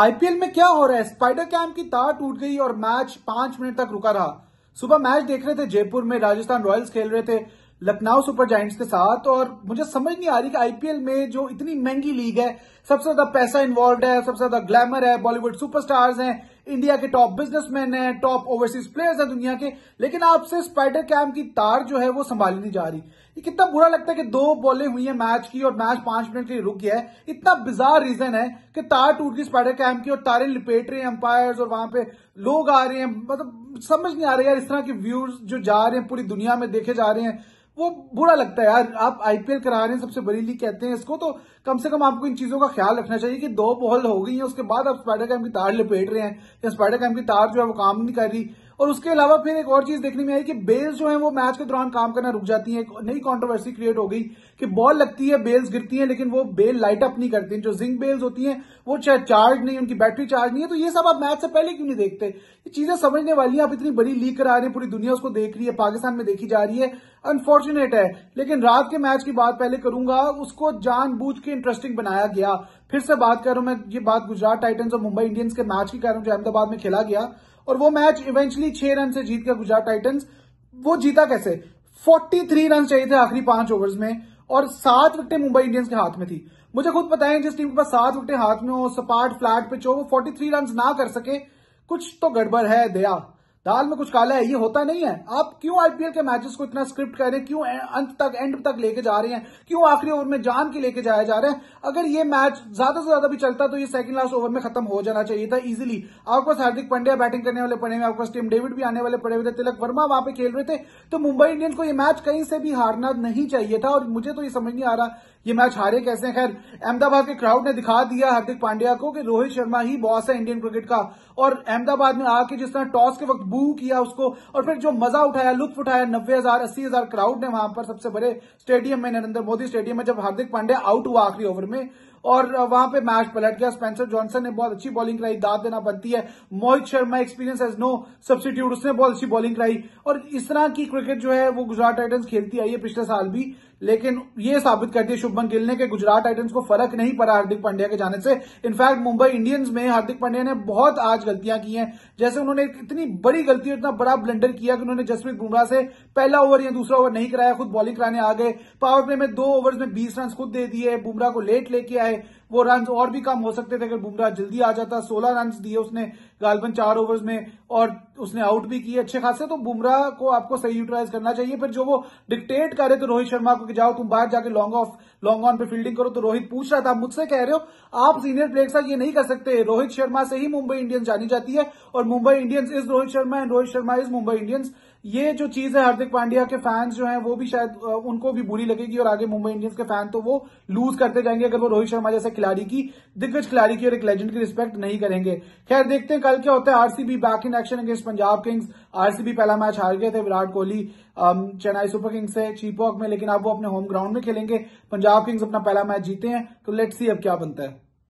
IPL में क्या हो रहा है? स्पाइडर कैम की तार टूट गई और मैच पाँच मिनट तक रुका रहा। सुबह मैच देख रहे थे जयपुर में, राजस्थान रॉयल्स खेल रहे थे लखनऊ सुपर जाइंट्स के साथ और मुझे समझ नहीं आ रही कि आईपीएल में जो इतनी महँगी लीग है, सबसे ज़्यादा पैसा इन्वॉल्व है, सबसे ज़्यादा ग्लैमर है बॉलीवुड सुपरस्टार्स हैं इंडिया के टॉप बिजनेसमैन हैं टॉप ओवरसीज प्लेयर्स हैं दुनिया के, लेकिन आपसे स्पाइडर कैम की तार जो है वो संभाली नहीं जा रही। ये कितना बुरा लगता है कि दो बॉलें हुई है मैच की और मैच पाँच मिनट के लिए रुक गया है। इतना बिजार रीजन है कि तार टूट गई स्पाइडर कैम की और तारे लिपेट रहे हैं अंपायर्स और वहाँ पे लोग आ रहे हैं। मतलब समझ नहीं आ रहा यार इस तरह के व्यूज़ जो जा रहे हैं, पूरी दुनिया में देखे जा रहे हैं। वो बुरा लगता है यार। आप आईपीएल करा रहे हैं, सबसे बड़ी लीग कहते हैं इसको तो कम से कम आपको इन चीज़ों का ख्याल रखना चाहिए कि दो बॉल हो गई है, उसके बाद आप स्पाइडर कैम की तार लपेट रहे हैं। या स्पाइडर कैम की तार जो है वो काम नहीं कर रही। और उसके अलावा फिर एक और चीज़ देखने में आई कि बेल्स जो है वो मैच के दौरान काम करना रुक जाती है। नई कॉन्ट्रोवर्सी क्रिएट हो गई कि बॉल लगती है, बेल्स गिरती है, लेकिन वो बेल लाइट अप नहीं करती। जो जिंक बेल्स होती है, वो चार्ज नहीं, उनकी बैटरी चार्ज नहीं है। तो ये सब आप मैच से पहले क्यों नहीं देखते? ये चीज़ें समझने वाली है। आप इतनी बड़ी लीक करा रहे हैं, पूरी दुनिया उसको देख रही है, पाकिस्तान में देखी जा रही है। अनफॉर्चुनेट है। लेकिन रात के मैच की बात पहले करूँगा, उसको जानबूझ के इंटरेस्टिंग बनाया गया। फिर से बात कर रहा हूँ मैं, ये बात गुजरात टाइटन्स और मुंबई इंडियंस के मैच की कर रहा हूँ जो अहमदाबाद में खेला गया। और वो मैच इवेंचुअली छह रन से जीत गया गुजरात टाइटन्स वो जीता कैसे? 43 रन चाहिए थे आखिरी पाँच ओवर्स में और सात विकेटें मुंबई इंडियंस के हाथ में थी। मुझे खुद पता है जिस टीम के पास सात विकेटें हाथ में हो सपाट फ्लैट पिच हो, वो 43 रन ना कर सके, कुछ तो गड़बड़ है, दया। दाल में कुछ काला है, ये होता नहीं है। आप क्यों आईपीएल के मैचेस को इतना स्क्रिप्ट कर रहे हैं? क्यों अंत तक एंड तक लेके जा रहे हैं? क्यों आखिरी ओवर में जान के लेके जाया जा रहा है? अगर ये मैच ज़्यादा से ज़्यादा भी चलता तो ये सेकंड लास्ट ओवर में खत्म हो जाना चाहिए था इजिली आपके पास हार्दिक पांड्या बैटिंग करने वाले पड़े हुए आपके पास टीम डेविड भी आने वाले पड़े हुए थे, तिलक वर्मा वहाँ पे खेल रहे थे। तो मुंबई इंडियंस को ये मैच कहीं से भी हारना नहीं चाहिए था और मुझे तो ये समझ नहीं आ रहा, ये मैच हारे कैसे खैर, अहमदाबाद के क्राउड ने दिखा दिया हार्दिक पांड्या को कि रोहित शर्मा ही बॉस है इंडियन क्रिकेट का। और अहमदाबाद में आके जिस तरह टॉस के वक्त बू किया उसको और फिर जो मज़ा उठाया, लुत्फ उठाया, नब्बे हज़ार, अस्सी हज़ार क्राउड ने वहाँ पर सबसे बड़े स्टेडियम में नरेंद्र मोदी स्टेडियम में जब हार्दिक पांड्या आउट हुआ आखिरी ओवर में और वहाँ पे मैच पलट गया स्पेंसर जॉनसन ने बहुत अच्छी बॉलिंग कराई दाद देना बनती है। Mohit Sharma experience has no substitute उसने बहुत अच्छी बॉलिंग कराई। और इस तरह की क्रिकेट जो है, वो गुजरात टाइटन्स खेलती आई है पिछले साल भी। लेकिन ये साबित करती है शुभमन गिल ने कि गुजरात टाइटन्स को फ़र्क नहीं पड़ा हार्दिक पांड्या के जाने से। इनफैक्ट मुंबई इंडियंस में हार्दिक पांड्या ने बहुत आज गलतियाँ की हैं। जैसे उन्होंने इतनी बड़ी गलती इतना बड़ा ब्लंडर किया कि उन्होंने जसप्रीत बुमराह से पहला ओवर या दूसरा ओवर नहीं कराया, खुद बॉलिंग कराने आ गए। पावर प्ले में दो ओवर्स में बीस रन खुद दे दिए, बुमराह को लेट लेके आए। trae वो रन और भी कम हो सकते थे अगर बुमराह जल्दी आ जाता। सोलह रन दिए उसने गालबन चार ओवर्स में और उसने आउट भी किए अच्छे खासे। तो बुमराह को आपको सही यूटिलाइज करना चाहिए। फिर जो वो डिक्टेट करे तो रोहित शर्मा को कि जाओ तुम बाहर जाके लॉन्ग ऑफ़ लॉन्ग ऑन पे फील्डिंग करो। तो रोहित पूछ रहा था मुझसे कह रहे हो? आप सीनियर प्लेयर साथ ये नहीं कर सकते। रोहित शर्मा से ही मुंबई इंडियंस जानी जाती है और Mumbai Indians is Rohit Sharma and Rohit Sharma is Mumbai Indians. ये जो चीज़ है हार्दिक पांड्या के फैंस जो हैं, वो भी शायद उनको भी बुरी लगेगी और आगे मुंबई इंडियंस के फ़ैन तो वो लूज करते जाएँगे अगर वो रोहित शर्मा जैसे खिलाड़ी की, दिग्गज खिलाड़ी की और एक लेजेंड की रिस्पेक्ट नहीं करेंगे। खैर, देखते हैं कल क्या होता है। RCB back in action against Punjab kings RCB पहला मैच हार गए थे, विराट कोहली चेन्नई सुपर किंग्स से चीपॉक में, लेकिन अब वो अपने होम ग्राउंड में खेलेंगे। पंजाब किंग्स अपना पहला मैच जीते हैं। तो लेट्स सी अब क्या बनता है।